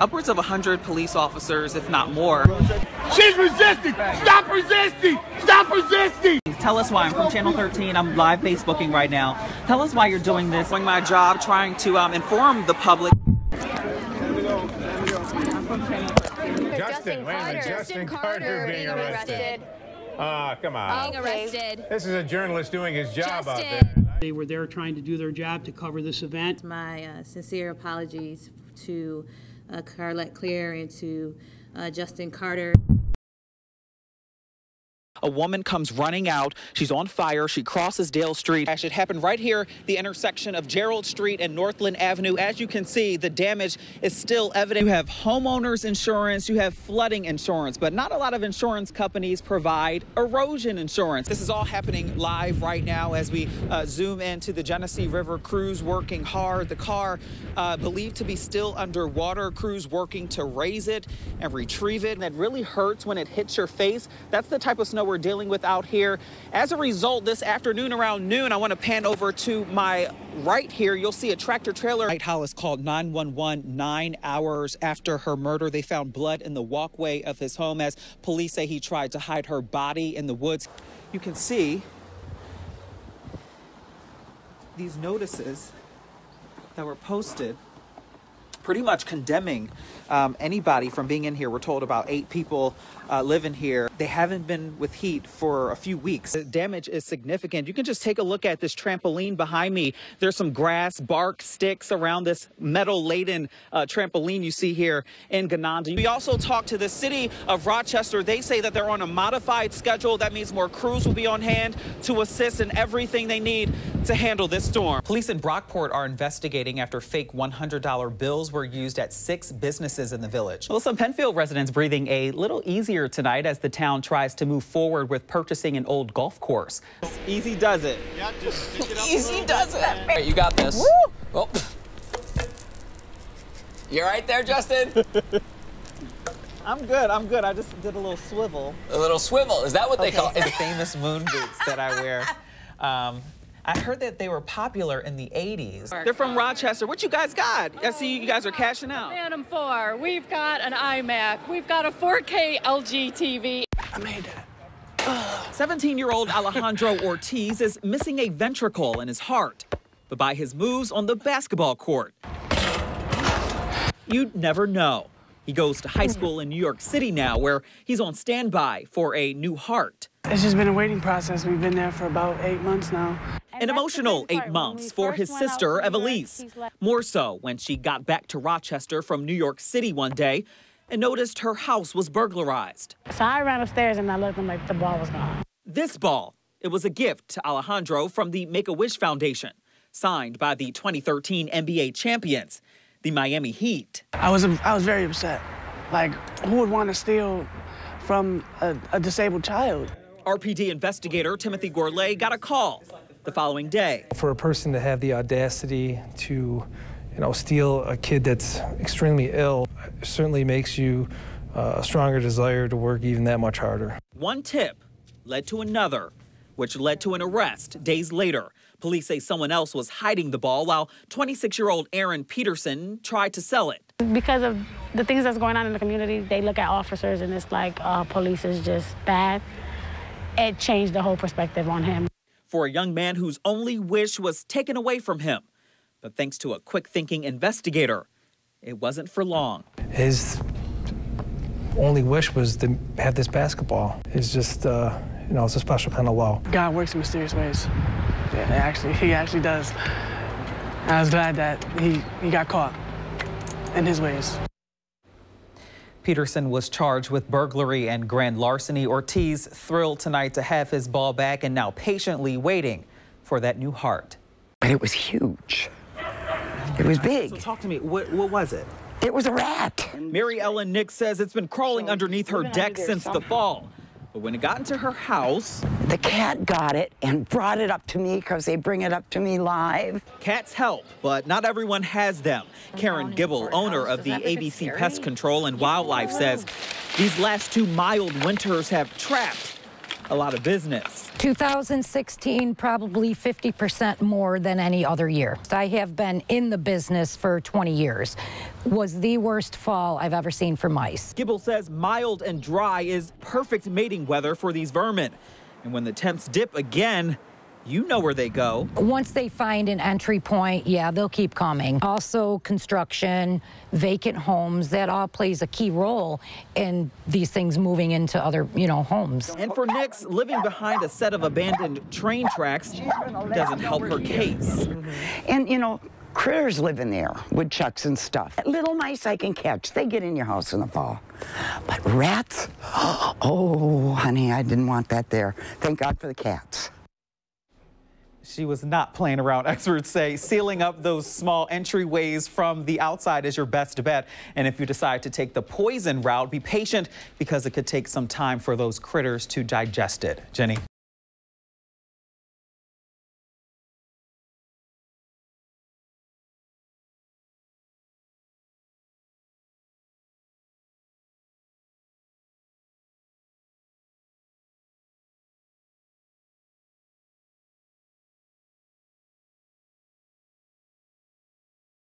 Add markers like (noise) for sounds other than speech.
upwards of 100 police officers, if not more. She's resisting! Stop resisting! Stop resisting! Tell us why. I'm from Channel 13. I'm live Facebooking right now. Tell us why you're doing this. Doing my job, trying to um, inform the public. Justin, wait a minute. Justin Carter being arrested. Ah, come on. being arrested. This is a journalist doing his job out there. They were there trying to do their job to cover this event. My uh, sincere apologies to Carlet Cleare and to uh, Justin Carter. A woman comes running out. She's on fire. She crosses Dale Street. It happened right here, the intersection of Gerald Street and Northland Avenue. As you can see, the damage is still evident. You have homeowners insurance, you have flooding insurance, but not a lot of insurance companies provide erosion insurance. This is all happening live right now as we uh, zoom into the Genesee River. Crews working hard. The car uh, believed to be still underwater. Crews working to raise it and retrieve it. And it really hurts when it hits your face. That's the type of snow we're dealing with out here. As a result, this afternoon around noon, I want to pan over to my right here. You'll see a tractor trailer. White Hollis called 911 nine hours after her murder. They found blood in the walkway of his home as police say he tried to hide her body in the woods. You can see these notices that were posted pretty much condemning um, anybody from being in here. We're told about eight people uh, living here. They haven't been with heat for a few weeks. The damage is significant. You can just take a look at this trampoline behind me. There's some grass, bark, sticks around this metal laden uh, trampoline you see here in Gananda. We also talked to the city of Rochester. They say that they're on a modified schedule. That means more crews will be on hand to assist in everything they need to handle this storm. Police in Brockport are investigating after fake $100 bills were used at six businesses in the village. Well, some Penfield residents breathing a little easier tonight as the town tries to move forward with purchasing an old golf course. Easy does it. Yeah, just pick it up. Easy does it. Hey, you got this. Oh. You are right there, Justin? (laughs) I'm good. I'm good. I just did a little swivel. A little swivel. Is that what they call It's (laughs) the famous moon boots that I wear. (laughs) Um, I heard that they were popular in the 80s. They're from Rochester. What you guys got? I see you guys are cashing out. Phantom 4. We've got an iMac. We've got a 4K LG TV. I made that. 17 year old Alejandro Ortiz is missing a ventricle in his heart, but by his moves on the basketball court, you'd never know. He goes to high school in New York City now, where he's on standby for a new heart. It's just been a waiting process. We've been there for about eight months now. An emotional eight months for his sister, Evelise. More so when she got back to Rochester from New York City one day and noticed her house was burglarized. So I ran upstairs and I looked and like the ball was gone. This ball, it was a gift to Alejandro from the Make a Wish Foundation, signed by the 2013 NBA champions, the Miami Heat. I was I was very upset. Like who would want to steal from a, a disabled child? RPD investigator Timothy Gourlay got a call the following day. For a person to have the audacity to, you know, steal a kid that's extremely ill certainly makes you uh, a stronger desire to work even that much harder. One tip led to another, which led to an arrest days later. Police say someone else was hiding the ball while 26 year old Aaron Peterson tried to sell it. Because of the things that's going on in the community, they look at officers and it's like uh, police is just bad. It changed the whole perspective on him. For a young man whose only wish was taken away from him. But thanks to a quick thinking investigator, it wasn't for long. His only wish was to have this basketball. It's just, uh, you know, it's a special kind of love. God works in mysterious ways. Yeah, actually, he actually does. I was glad that he, he got caught in his ways. Peterson was charged with burglary and grand larceny. Ortiz thrilled tonight to have his ball back and now patiently waiting for that new heart. But it was huge. It was big. So talk to me. What, what was it? It was a rat. Mary Ellen Nick says it's been crawling underneath her deck since the fall. But when it got into her house, The cat got it and brought it up to me because they bring it up to me live. cats help, but not everyone has them. Karen Gibble, owner of the ABC Pest Control and Wildlife, says these last two mild winters have trapped a lot of business. 2016, probably 50% more than any other year. I have been in the business for 20 years. Was the worst fall I've ever seen for mice. Gibble says mild and dry is perfect mating weather for these vermin. And when the temps dip again, you know where they go. Once they find an entry point, yeah, they'll keep coming. Also, construction, vacant homes, that all plays a key role in these things moving into other, you know, homes. And for Nix, living behind a set of abandoned train tracks doesn't help her case. Mm-hmm. And, you know, critters live in there, woodchucks and stuff. Little mice I can catch. They get in your house in the fall. But rats? (gasps) Oh, honey, I didn't want that there. Thank God for the cats. She was not playing around. (laughs) Experts say sealing up those small entryways from the outside is your best bet. And if you decide to take the poison route, be patient because it could take some time for those critters to digest it. Jenny.